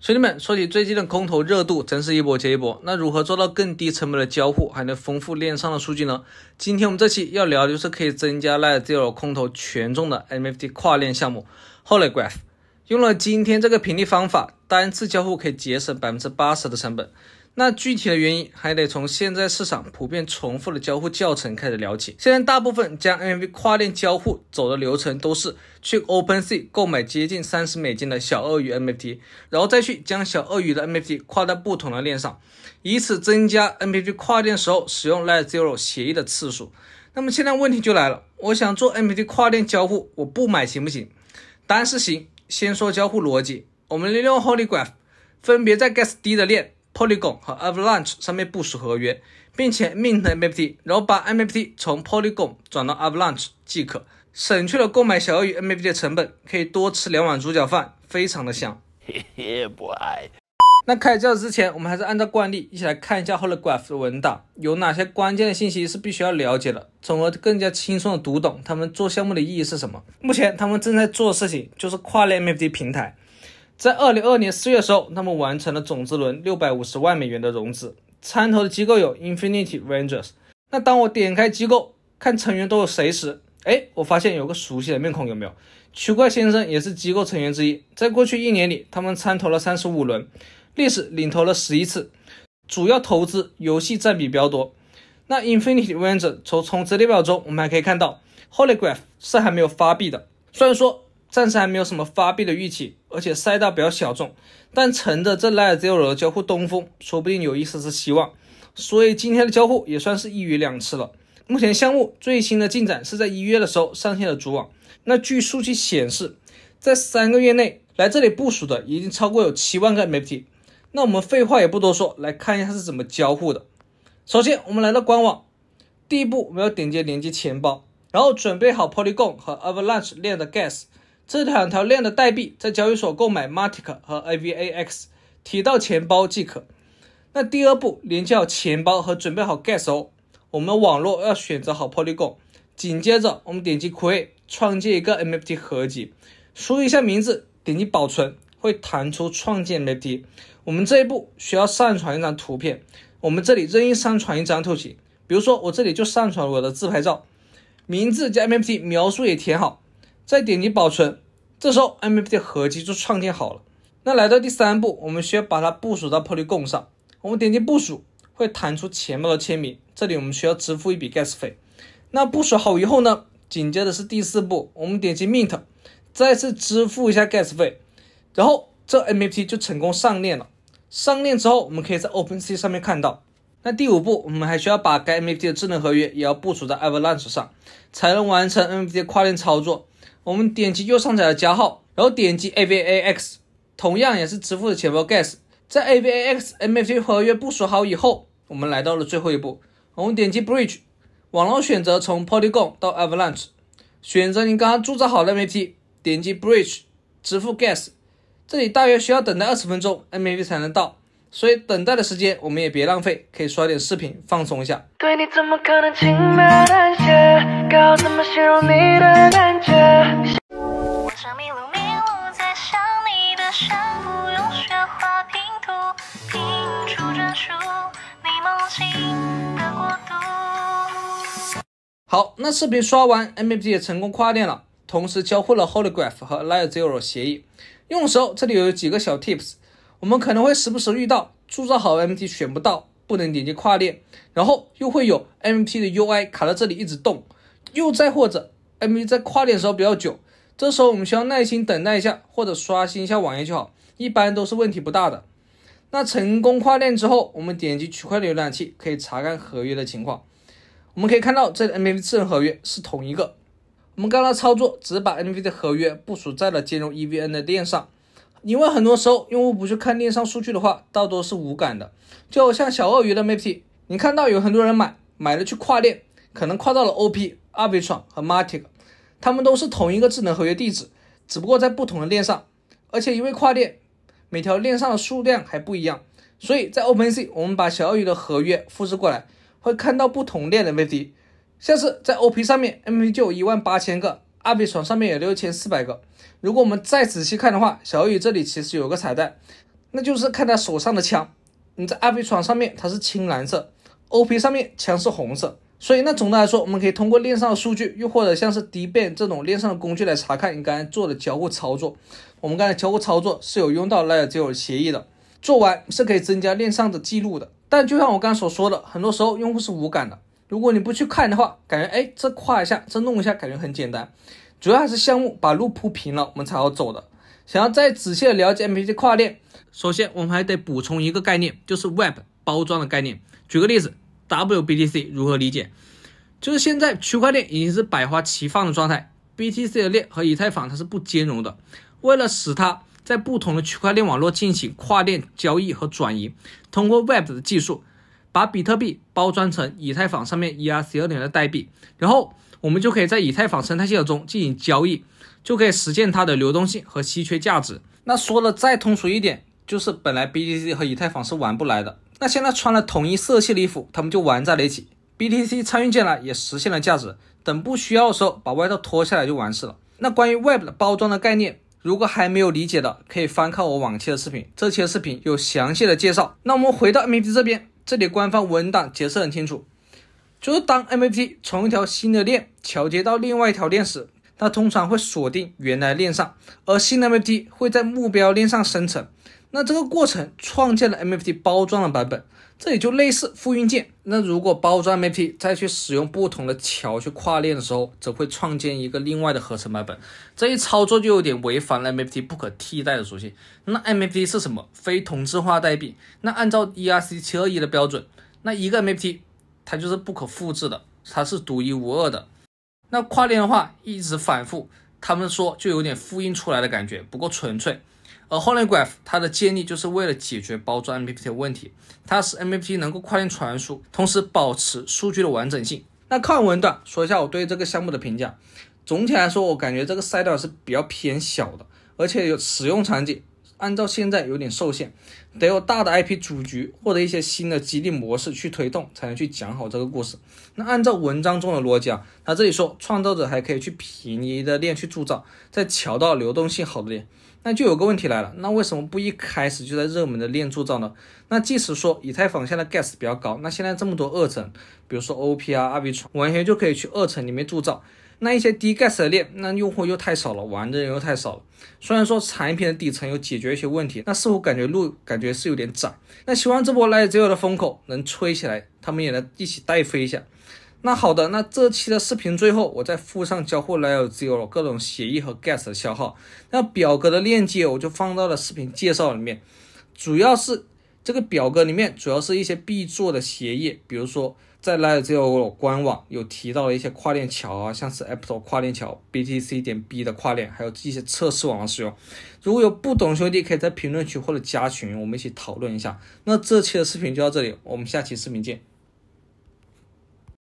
兄弟们，说起最近的空投热度，真是一波接一波。那如何做到更低成本的交互，还能丰富链上的数据呢？今天我们这期要聊的就是可以增加 Light Zero 空投权重的 MFT 跨链项目 Holograph。用了今天这个平利方法，单次交互可以节省百分之八十的成本。那具体的原因还得从现在市场普遍重复的交互教程开始聊起。现在大部分将 NFT 跨链交互走的流程都是去 OpenSea 购买接近三十美金的小鳄鱼 NFT，然后再去将小鳄鱼的 NFT 跨到不同的链上，以此增加 NFT 跨链时候使用 Layer Zero 协议的次数。那么现在问题就来了，我想做 NFT 跨链交互，我不买行不行？答案是行。先说交互逻辑，我们利用 Holy Graph 分别在 Gas D 的链。Polygon 和 Avalanche 上面部署合约，并且 mint MFT，然后把 MFT 从 Polygon 转到 Avalanche 即可，省去了购买小鳄鱼 MFT 的成本，可以多吃两碗猪脚饭，非常的香。那开始教之前，我们还是按照惯例一起来看一下 Holograph 的文档，有哪些关键的信息是必须要了解的，从而更加轻松的读懂他们做项目的意义是什么。目前他们正在做的事情就是跨链 MFT 平台。在二零二二年四月的时候，他们完成了种子轮六百五十万美元的融资，参投的机构有 Infinity Ventures。那当我点开机构看成员都有谁时，哎，我发现有个熟悉的面孔，有没有？曲怪先生也是机构成员之一。在过去一年里，他们参投了三十五轮，历史领投了十一次，主要投资游戏占比比较多。那 Infinity Ventures 从从资列表中我们还可以看到，Holograph 是还没有发币的，虽然说。暂时还没有什么发币的预期，而且赛道比较小众，但乘着这 Layer Zero 的交互东风，说不定有一丝丝希望。所以今天的交互也算是一鱼两吃了。目前项目最新的进展是在一月的时候上线了主网。那据数据显示，在三个月内来这里部署的已经超过有七万个 NFT。那我们废话也不多说，来看一下是怎么交互的。首先，我们来到官网，第一步我们要点击连接钱包，然后准备好 Polygon 和 Avalanche 链的 Gas。这两条链的代币在交易所购买 Matic 和 AVAX 提到钱包即可。那第二步，连接好钱包和准备好 Gas 哦。我们网络要选择好 Polygon。紧接着，我们点击 Create 创建一个 MFT 合集，输入一下名字，点击保存，会弹出创建 MFT。我们这一步需要上传一张图片，我们这里任意上传一张图形，比如说我这里就上传我的自拍照，名字加 MFT，描述也填好。再点击保存，这时候 NFT 的合集就创建好了。那来到第三步，我们需要把它部署到 Polygon 上。我们点击部署，会弹出钱包的签名。这里我们需要支付一笔 Gas 费。那部署好以后呢，紧接着是第四步，我们点击 Mint，再次支付一下 Gas 费，然后这 NFT 就成功上链了。上链之后，我们可以在 OpenSea 上面看到。那第五步，我们还需要把该 NFT 的智能合约也要部署在 Avalanche 上，才能完成 NFT 的跨链操作。我们点击右上角的加号，然后点击 AVAX，同样也是支付的钱包 Gas。在 AVAX MFT 合约部署好以后，我们来到了最后一步，我们点击 Bridge，网络选择从 Polygon 到 Avalanche，选择你刚刚铸造好的 MFT，点击 Bridge，支付 Gas。这里大约需要等待二十分钟 MFT 才能到。所以等待的时间我们也别浪费，可以刷点视频放松一下。对你怎么可能轻描淡写？该怎么形容你的好，那视频刷完，MVP 也成功跨链了，同时交互了 Holograph 和 Layer Zero 协议。用的时候这里有几个小 Tips。我们可能会时不时遇到铸造好 MT 选不到，不能点击跨链，然后又会有 MP 的 UI 卡在这里一直动，又再或者 MT 在跨链时候比较久，这时候我们需要耐心等待一下，或者刷新一下网页就好，一般都是问题不大的。那成功跨链之后，我们点击区块浏览器可以查看合约的情况，我们可以看到这 MT 智能合约是同一个，我们刚刚操作只是把 MT 的合约部署在了兼容 EVN 的链上。因为很多时候用户不去看链上数据的话，大多是无感的。就像小鳄鱼的 MT，你看到有很多人买，买了去跨链，可能跨到了 OP、Arbitrum 和 Matic，他们都是同一个智能合约地址，只不过在不同的链上。而且因为跨链，每条链上的数量还不一样，所以在 OpenSea 我们把小鳄鱼的合约复制过来，会看到不同链的 VD，。像是在 OP 上面，MT 就有一万八千个。阿比床上面有六千四百个。如果我们再仔细看的话，小雨这里其实有个彩蛋，那就是看他手上的枪，你在 IP 床上面它是青蓝色，OP 上面枪是红色。所以，那总的来说，我们可以通过链上的数据，又或者像是 DBAN 这种链上的工具来查看你刚才做的交互操作。我们刚才交互操作是有用到 Layer Zero 协议的，做完是可以增加链上的记录的。但就像我刚刚所说的，很多时候用户是无感的。如果你不去看的话，感觉哎，这跨一下，这弄一下，感觉很简单。主要还是项目把路铺平了，我们才好走的。想要再仔细的了解 MPT 跨链，首先我们还得补充一个概念，就是 Web 包装的概念。举个例子。WBTC 如何理解？就是现在区块链已经是百花齐放的状态，BTC 的链和以太坊它是不兼容的。为了使它在不同的区块链网络进行跨链交易和转移，通过 Web 的技术，把比特币包装成以太坊上面 ERC20 的代币，然后我们就可以在以太坊生态系统中进行交易，就可以实现它的流动性和稀缺价值。那说的再通俗一点，就是本来 BTC 和以太坊是玩不来的。那现在穿了统一色系的衣服，他们就玩在了一起。BTC 参与进来也实现了价值，等不需要的时候把外套脱下来就完事了。那关于 Web 的包装的概念，如果还没有理解的，可以翻看我往期的视频，这期的视频有详细的介绍。那我们回到 MFT 这边，这里官方文档解释很清楚，就是当 MFT 从一条新的链桥接到另外一条链时，它通常会锁定原来链上，而新的 MFT 会在目标链上生成。那这个过程创建了 MFT 包装的版本，这也就类似复印件。那如果包装 MFT 再去使用不同的桥去跨链的时候，则会创建一个另外的合成版本。这一操作就有点违反了 MFT 不可替代的属性。那 MFT 是什么？非同质化代币。那按照 ERC 七二一的标准，那一个 MFT 它就是不可复制的，它是独一无二的。那跨链的话一直反复，他们说就有点复印出来的感觉，不够纯粹。而 Holograph 它的建立就是为了解决包装 MPT 的问题，它使 MPT 能够跨链传输，同时保持数据的完整性。那看完文段，说一下我对这个项目的评价。总体来说，我感觉这个赛道是比较偏小的，而且有使用场景，按照现在有点受限，得有大的 IP 主局或者一些新的激励模式去推动，才能去讲好这个故事。那按照文章中的逻辑啊，他这里说创造者还可以去便宜的链去铸造，再桥到流动性好的链。那就有个问题来了，那为什么不一开始就在热门的链铸造呢？那即使说以太坊现在 gas 比较高，那现在这么多二层，比如说 OP 啊、二 B 床，完全就可以去二层里面铸造。那一些低 gas 的链，那用户又太少了，玩的人又太少了。虽然说产品的底层有解决一些问题，那似乎感觉路感觉是有点窄。那希望这波 Layer Zero 的风口能吹起来，他们也能一起带飞一下。那好的，那这期的视频最后我再附上交互 Layer Zero 各种协议和 Gas 的消耗。那表格的链接我就放到了视频介绍里面，主要是这个表格里面主要是一些必做的协议，比如说在 Layer Zero 官网有提到了一些跨链桥啊，像是 Apple 跨链桥、BTC 点 B 的跨链，还有一些测试网的使用。如果有不懂兄弟，可以在评论区或者加群，我们一起讨论一下。那这期的视频就到这里，我们下期视频见。